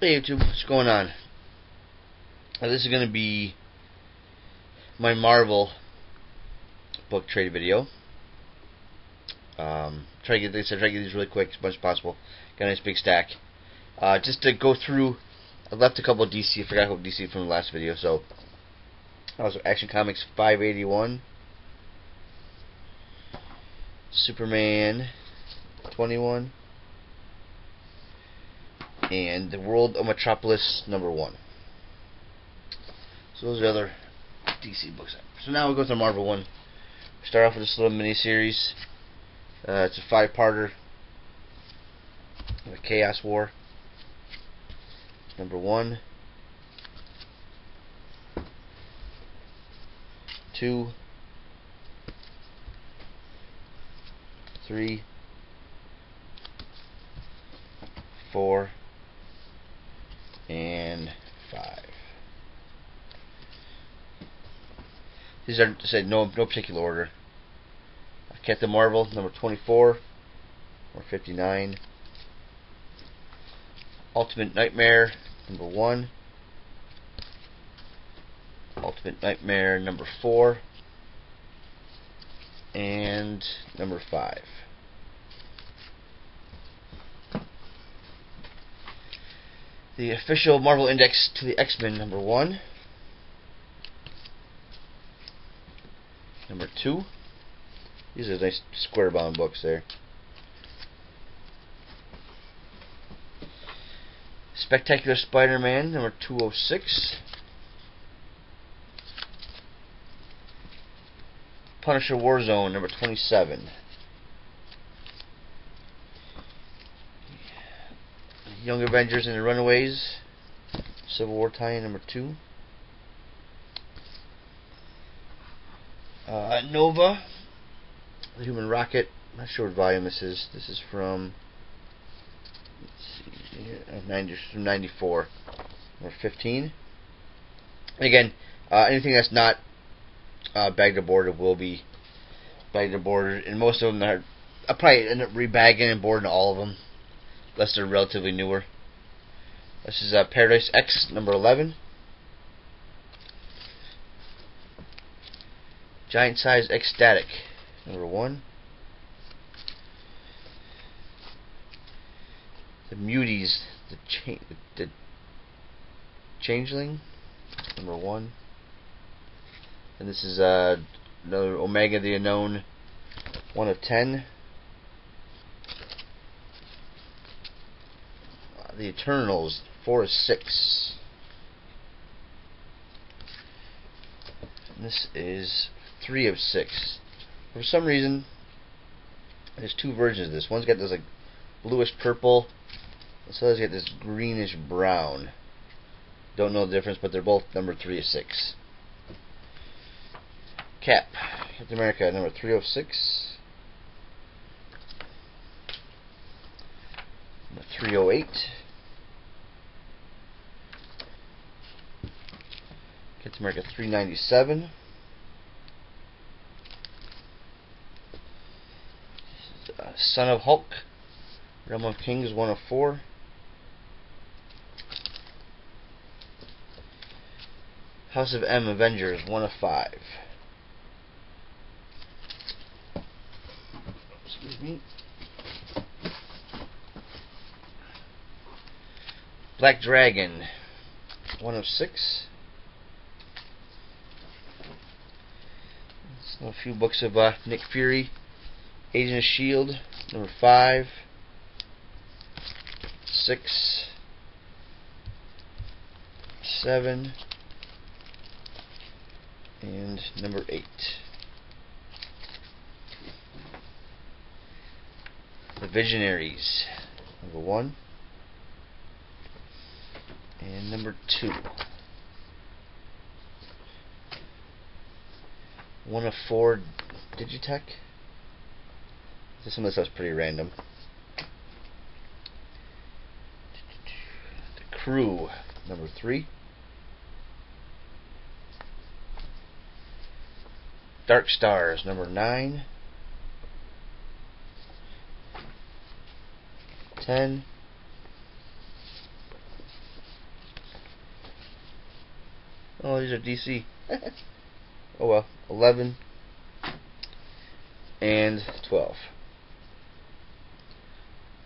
Hey YouTube, what's going on? Now, this is going to be my Marvel book trade video. Um, try to get this, try to get these really quick as much as possible. Got a nice big stack. Uh, just to go through, I left a couple of DC. I forgot about DC from the last video. So, also Action Comics 581, Superman 21 and The World of Metropolis number one. So those are the other DC books. So now we go to the Marvel one. Start off with this little mini series. Uh, it's a five-parter. The Chaos War. Number one. Two. Three. Four and 5. These are said no no particular order. Captain Marvel number 24 or 59. Ultimate Nightmare number 1. Ultimate Nightmare number 4 and number 5. The official Marvel Index to the X-Men number one. Number two. These are nice square bound books there. Spectacular Spider-Man number 206. Punisher Warzone number 27. Young Avengers and the Runaways, Civil War tie-in number two. Uh, Nova, the Human Rocket. I'm not sure what volume this is. This is from uh, 90, from 94 or 15. again, uh, anything that's not uh, bagged aboard will be bagged aboard, and most of them are. I'll probably end up rebagging and boarding all of them unless they're relatively newer. This is uh, Paradise X number 11. Giant Size X-Statix number 1. The Muties, the, cha the Changeling number 1. And this is uh, another Omega the Unknown 1 of 10. The Eternals, 4 of 6. And this is 3 of 6. For some reason, there's two versions of this. One's got this like bluish purple, this other's got this greenish brown. Don't know the difference, but they're both number 3 of 6. Cap, Captain America, number 306. Number 308. Captain America 397. Uh, Son of Hulk, Realm of Kings 104. House of M Avengers 1 of 5. Excuse me. Black Dragon 1 of 6. A few books of uh, Nick Fury, Agent of Shield, number five, six, seven, and number eight. The Visionaries, number one, and number two. One of four Digitek. Some of this stuff's pretty random. The Crew, number three. Dark Stars, number nine. Ten. Oh, these are DC. oh well. 11 and 12.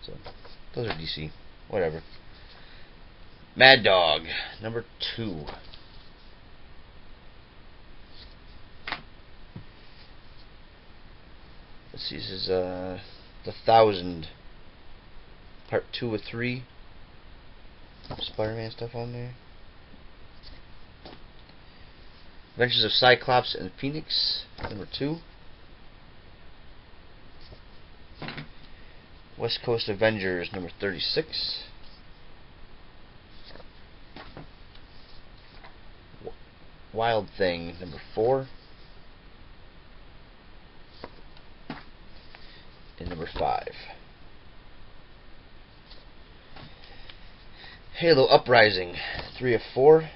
So, those are DC. Whatever. Mad Dog, number 2. Let's see, this is uh, the Thousand, part 2 of 3. Spider-Man stuff on there. Adventures of Cyclops and Phoenix, number 2. West Coast Avengers, number 36. Wild Thing, number 4. And number 5. Halo Uprising, 3 of 4.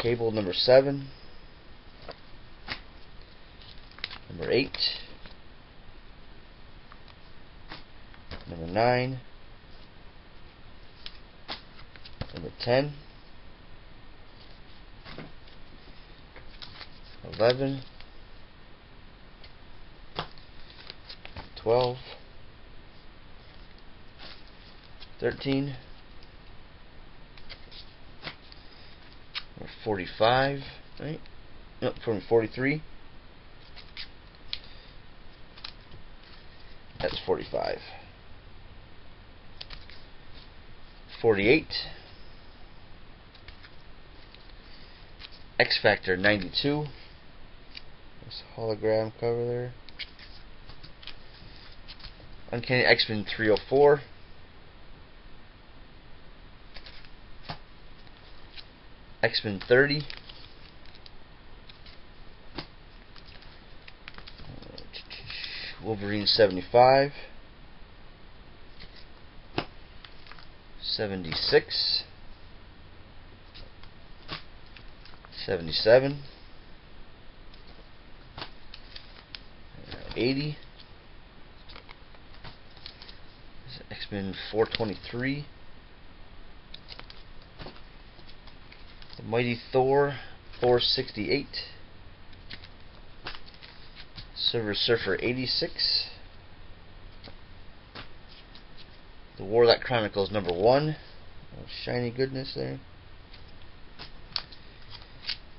Cable number 7. Number 8. Number 9. Number 10. 11. 12. 13. 45, right? No, from 43. That's 45. 48. X Factor 92. This hologram cover there. Uncanny X-Men 304. X-Men 30. Wolverine 75. 76. 77. 80. X-Men 423. The Mighty Thor 468. Silver Surfer 86. The Warlock Chronicles number 1. Oh, shiny goodness there.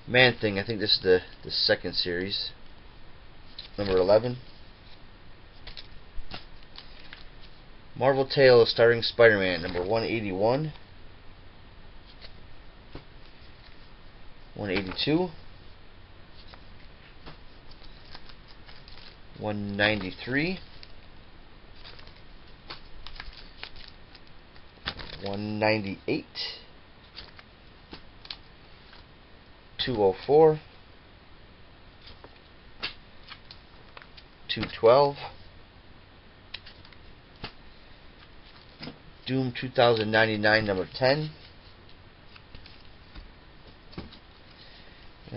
Man Thing, I think this is the, the second series. Number 11. Marvel Tales starring Spider-Man, number 181. 182 193 198 204 212 Doom 2099 number 10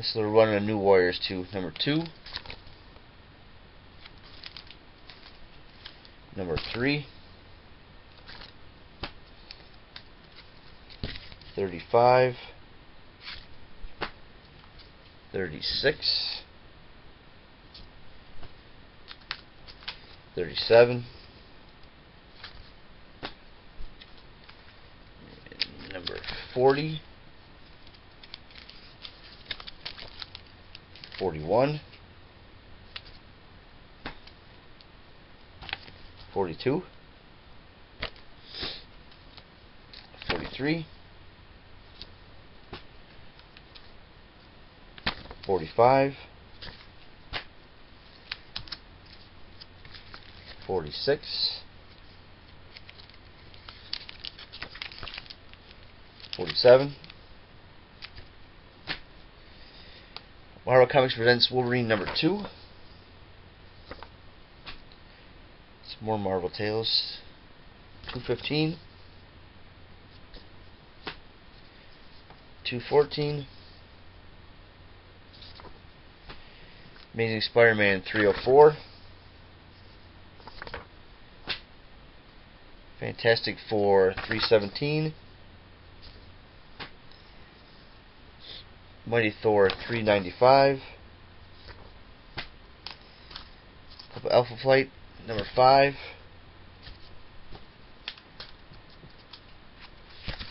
This little run of New Warriors 2, number 2. Number 3. 35. 36. 37. Number 40. 41, 42, 43, 45, 46, 47, Marvel Comics presents Wolverine number two. Some more Marvel Tales. 215. 214. Amazing Spider-Man 304. Fantastic Four 317. Mighty Thor 395. Couple Alpha Flight number 5.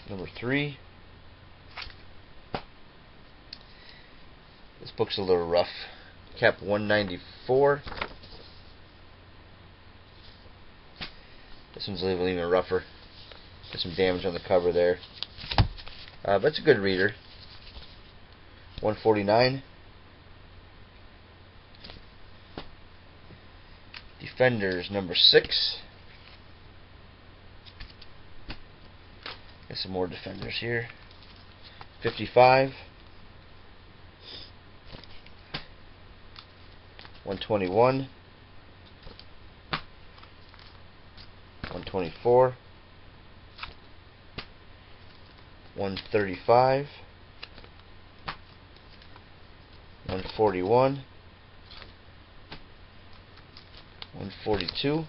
Number 3. This book's a little rough. Cap 194. This one's even rougher. Got some damage on the cover there. Uh, but it's a good reader. 149. Defenders number 6. Got some more defenders here. 55. 121. 124. 135. 141 142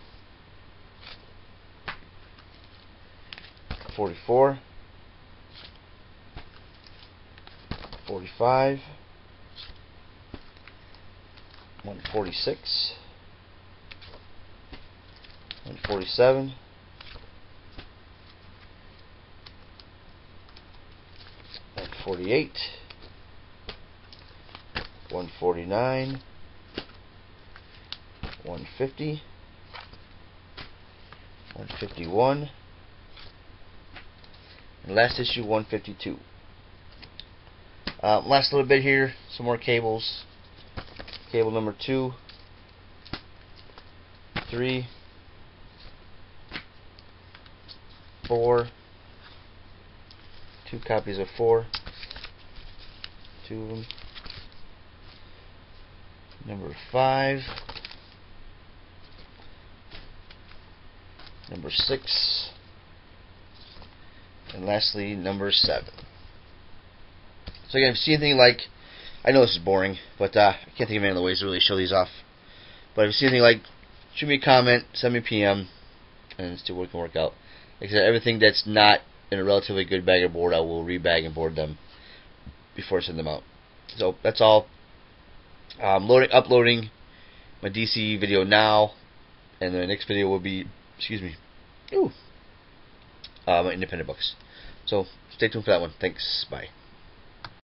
44 45 146 147 148 149 150 151 and last issue 152 uh, last little bit here some more cables. Cable number 2 3 4 two copies of 4 two of them number 5, number 6, and lastly number 7. So again, if you see anything like, I know this is boring, but uh, I can't think of any other ways to really show these off. But if you see anything like, shoot me a comment, send me a PM, and see what can work out. Like everything that's not in a relatively good bag of board, I will rebag and board them before I send them out. So that's all. I'm loading, uploading my DC video now, and the next video will be, excuse me, ooh, uh, my independent books. So stay tuned for that one. Thanks. Bye.